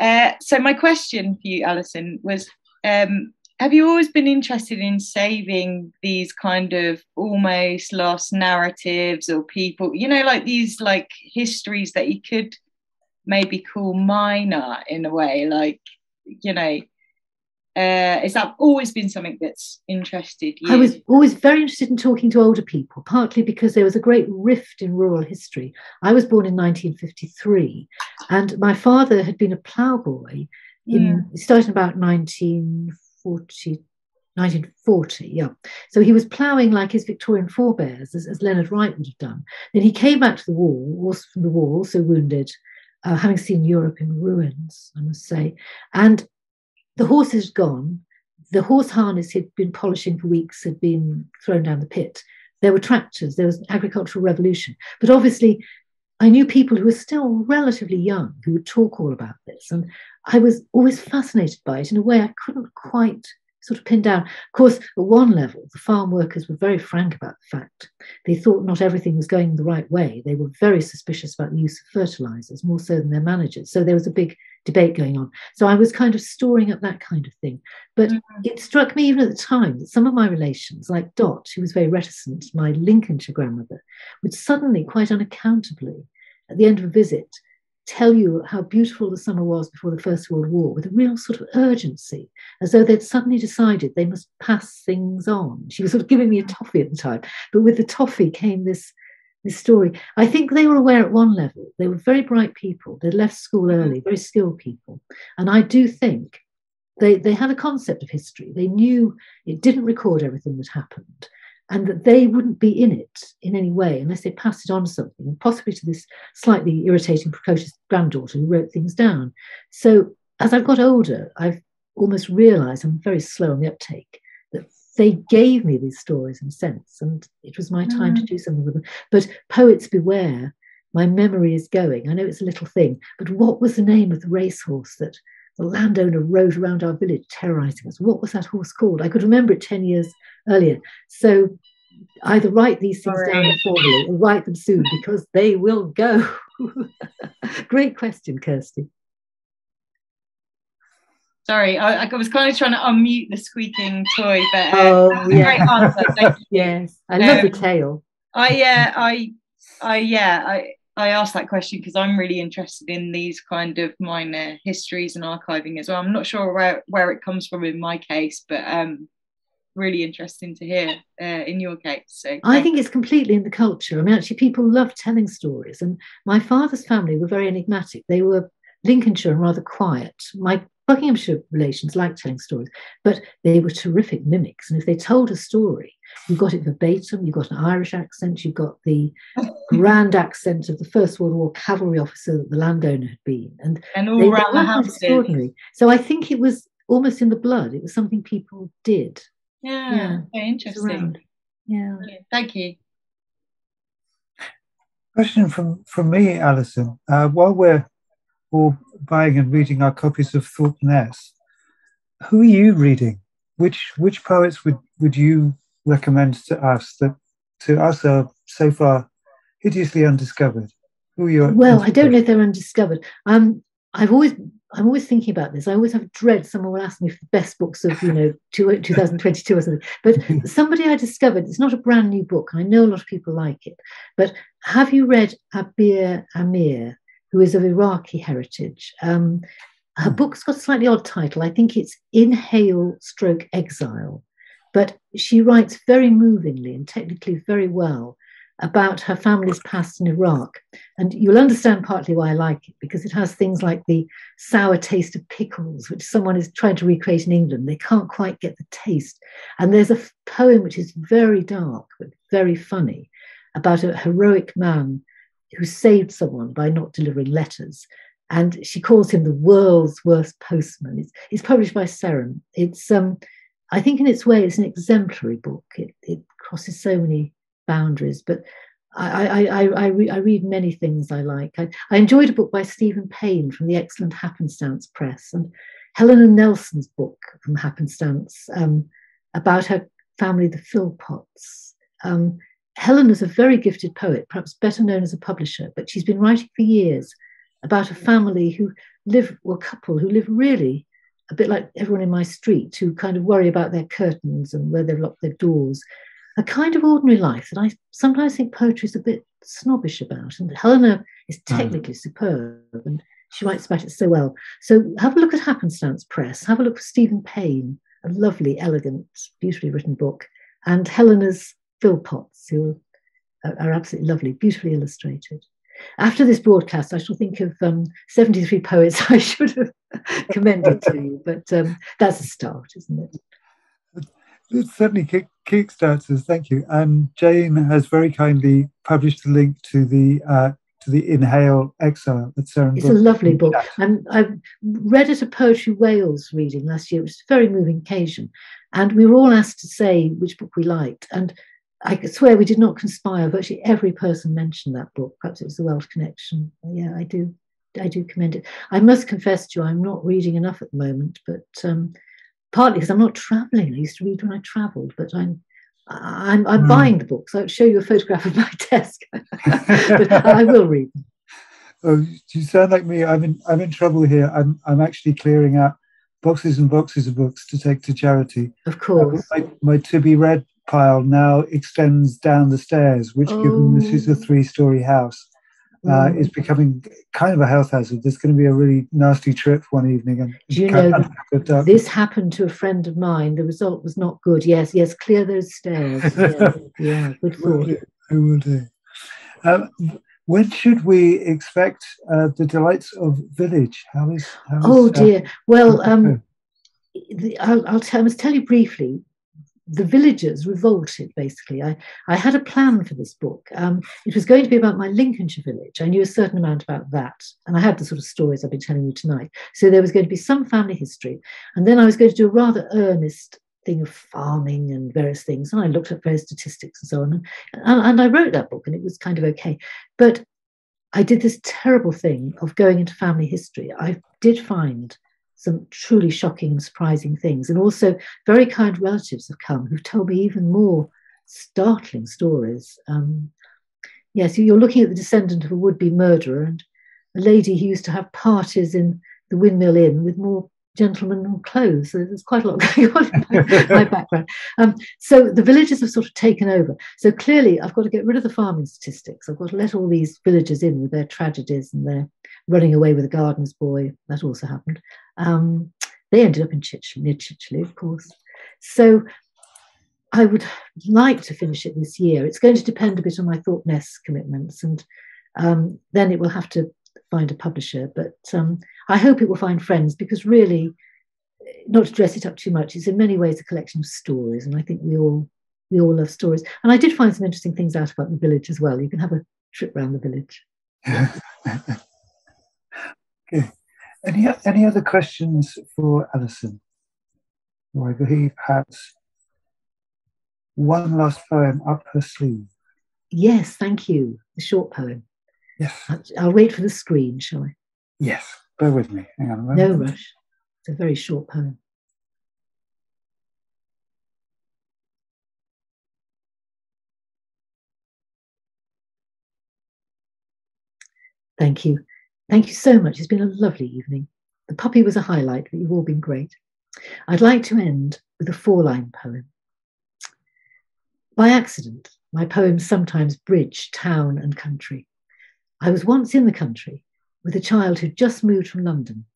Uh, so my question for you, Alison, was um, have you always been interested in saving these kind of almost lost narratives or people, you know, like these like histories that you could maybe call minor in a way, like, you know, uh, is that always been something that's interested you? I was always very interested in talking to older people, partly because there was a great rift in rural history. I was born in 1953, and my father had been a ploughboy in starting about 1940. 1940, yeah. So he was ploughing like his Victorian forebears, as, as, Leonard Wright would have done. Then he came back to the wall, was from the war, also wounded, uh, having seen Europe in ruins, I must say. And the horse is gone. The horse harness he'd been polishing for weeks had been thrown down the pit. There were tractors, there was an agricultural revolution. But obviously, I knew people who were still relatively young who would talk all about this. And I was always fascinated by it in a way I couldn't quite sort of pin down. Of course, at one level, the farm workers were very frank about the fact. They thought not everything was going the right way. They were very suspicious about the use of fertilizers, more so than their managers. So there was a big debate going on. So I was kind of storing up that kind of thing. But mm-hmm. it struck me even at the time that some of my relations, like Dot, who was very reticent, my Lincolnshire grandmother, would suddenly, quite unaccountably, at the end of a visit, tell you how beautiful the summer was before the First World War with a real sort of urgency, as though they'd suddenly decided they must pass things on. She was sort of giving me a toffee at the time, but with the toffee came this, this story. I think they were aware at one level, they were very bright people, they'd left school mm-hmm. early, very skilled people. And I do think they, they had a concept of history. They knew it didn't record everything that happened and that they wouldn't be in it in any way unless they passed it on to something, and possibly to this slightly irritating, precocious granddaughter who wrote things down. So as I've got older, I've almost realized I'm very slow on the uptake that they gave me these stories in sense, and it was my time mm. to do something with them. But poets beware, my memory is going. I know it's a little thing, but what was the name of the racehorse that the landowner rode around our village terrorizing us. What was that horse called? I could remember it 10 years earlier. So either write these things Sorry. down informally or write them soon because they will go. [laughs] Great question, Kirsty. Sorry, I, I, was kind of trying to unmute the squeaking toy, but uh, oh, yeah. great answer. [laughs] yes, I love um, the tail. I yeah, I I yeah, I I asked that question because I'm really interested in these kind of minor histories and archiving as well. I'm not sure where, where it comes from in my case, but um, really interesting to hear uh, in your case. So I think it's completely in the culture. I mean, actually, people love telling stories, and my father's family were very enigmatic. They were Lincolnshire and rather quiet. My Buckinghamshire relations liked telling stories, but they were terrific mimics. And if they told a story, you got it verbatim, you got an Irish accent, you got the [laughs] grand accent of the First World War cavalry officer that the landowner had been. And, and all around the house. Extraordinary. So I think it was almost in the blood. It was something people did. Yeah, yeah. very interesting. Yeah. Thank you. Question from, from me, Alison. Uh, while we're all buying and reading our copies of Thorpeness, who are you reading? Which which poets would, would you recommend to us that to us are so far hideously undiscovered? Who are you? Well, I don't know if they're undiscovered. Um, I've always I'm always thinking about this. I always have dread someone will ask me for the best books of, you know, 2022 [laughs] or something. But [laughs] somebody I discovered, it's not a brand new book. I know a lot of people like it. But have you read Abeer Ameer, who is of Iraqi heritage? Um, her hmm. book's got a slightly odd title. I think it's Inhale Stroke Exile. But she writes very movingly and technically very well about her family's past in Iraq. And you'll understand partly why I like it, because it has things like the sour taste of pickles, which someone is trying to recreate in England. They can't quite get the taste. And there's a poem which is very dark, but very funny, about a heroic man who saved someone by not delivering letters. And she calls him the world's worst postman. It's, it's published by Seren. It's, um, I think, in its way, it's an exemplary book. It, it crosses so many boundaries. But I, I, I, I, re- I read many things I like. I, I, enjoyed a book by Stephen Payne from the excellent Happenstance Press and Helena Nelson's book from Happenstance um, about her family, the Philpotts. Um, Helen is a very gifted poet, perhaps better known as a publisher, but she's been writing for years about a family who live, or a couple who live really a bit like everyone in my street, who kind of worry about their curtains and where they've locked their doors a kind of ordinary life that I sometimes think poetry is a bit snobbish about. And Helena is hmm. technically mm. superb and she writes about it so well. So have a look at Happenstance Press, have a look for Stephen Payne, a lovely, elegant, beautifully written book, and Helena's Philpotts, who are, are absolutely lovely, beautifully illustrated. After this broadcast, I shall think of um, 73 poets [laughs] I should have [laughs] commended to you, but um, that's a start, isn't it? It certainly kick, kickstarters. Thank you. And Jane has very kindly published the link to the uh, to the Inhale Exile. It's a lovely book. I'm, I read it at a Poetry Wales reading last year. It was a very moving occasion, and we were all asked to say which book we liked. And I swear we did not conspire. Virtually every person mentioned that book. Perhaps it was the Welsh Connection. Yeah, I do. I do commend it. I must confess to you, I'm not reading enough at the moment, but um, partly because I'm not traveling. I used to read when I traveled, but I'm I'm, I'm mm. buying the books. I'll show you a photograph of my [laughs] desk, but I will read them. [laughs] Oh, you sound like me. I'm in I'm in trouble here. I'm I'm actually clearing out boxes and boxes of books to take to charity. Of course. Uh, my, my to be read pile now extends down the stairs, which, oh. given this is a oh. three story house, uh, mm. is becoming kind of a health hazard. There's going to be a really nasty trip one evening. And Do you know, this happened to a friend of mine. The result was not good. Yes, yes, clear those stairs. [laughs] yeah, yeah, good thought. Who will do? Um, when should we expect uh, the delights of village? How is? How is oh dear. Uh, well, um, the, I'll, I'll, tell, I must tell you briefly the villagers revolted basically. I i had a plan for this book. Um, it was going to be about my lincolnshire village. I knew a certain amount about that and i had the sort of stories i've been telling you tonight. So there was going to be some family history and then i was going to do a rather earnest thing of farming and various things and i looked at various statistics and so on and, and, and i wrote that book and it was kind of okay. But i did this terrible thing of going into family history. I did find some truly shocking surprising things. And also, very kind relatives have come who've told me even more startling stories. Um, yes, you're looking at the descendant of a would be murderer and a lady who used to have parties in the Windmill Inn with more gentlemen in clothes. So there's quite a lot [laughs] going on in my, my background. Um, so the villages have sort of taken over. So clearly, I've got to get rid of the farming statistics. I've got to let all these villagers in with their tragedies and their running away with a gardener's boy. That also happened. Um, they ended up in Chicheley, near Chicheley, of course. So I would like to finish it this year. It's going to depend a bit on my Thorpeness commitments, and um, then it will have to find a publisher. But um, I hope it will find friends because really, not to dress it up too much, it's in many ways a collection of stories, and I think we all we all love stories. And I did find some interesting things out about the village as well. You can have a trip around the village. okay. [laughs] Any any other questions for Alison? Or I believe has one last poem up her sleeve. Yes, thank you. The short poem. Yes. I'll, wait for the screen, shall I? Yes. Bear with me. Hang on a moment. No rush. It's a very short poem. Thank you. Thank you so much. It's been a lovely evening. The puppy was a highlight, but you've all been great. I'd like to end with a four line poem. By accident, my poems sometimes bridge town and country. I was once in the country with a child who'd just moved from London.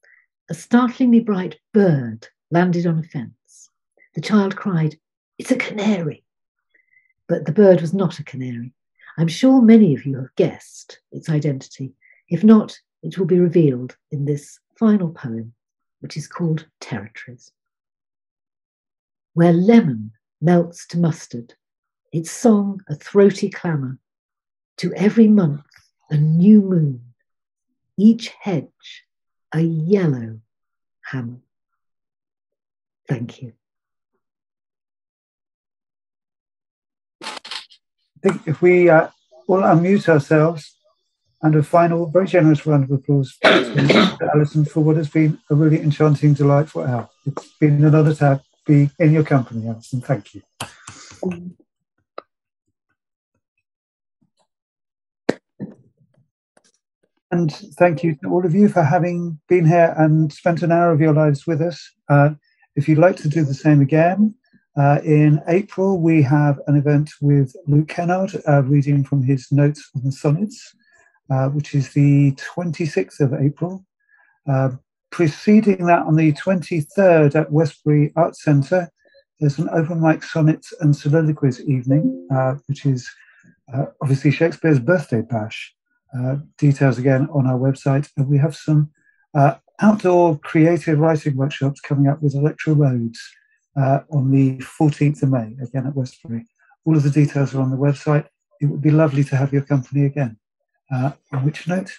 A startlingly bright bird landed on a fence. The child cried, It's a canary. But the bird was not a canary. I'm sure many of you have guessed its identity. If not, it will be revealed in this final poem, which is called Territories. Where lemon melts to mustard, its song a throaty clamour, to every month a new moon, each hedge a yellow hammer. Thank you. I think if we uh, all unmute ourselves and a final, very generous round of applause to Alison for what has been a really enchanting, delightful hour. It's been another honour to be in your company, Alison. Thank you. And thank you to all of you for having been here and spent an hour of your lives with us. Uh, if you'd like to do the same again, uh, in April, we have an event with Luke Kennard, uh, reading from his notes on the sonnets, uh, which is the 26th of April. Uh, preceding that, on the 23rd at Westbury Arts Centre, there's an open mic sonnets and soliloquies evening, uh, which is obviously Shakespeare's birthday bash. Details again on our website, and we have some outdoor creative writing workshops coming up with Electra Rhodes uh, on the 14th of May, again at Westbury. All of the details are on the website. It would be lovely to have your company again. Uh, on which note,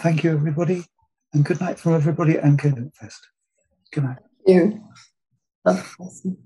thank you, everybody, and good night from everybody and Kent Fest. Good night. Thank you. Awesome.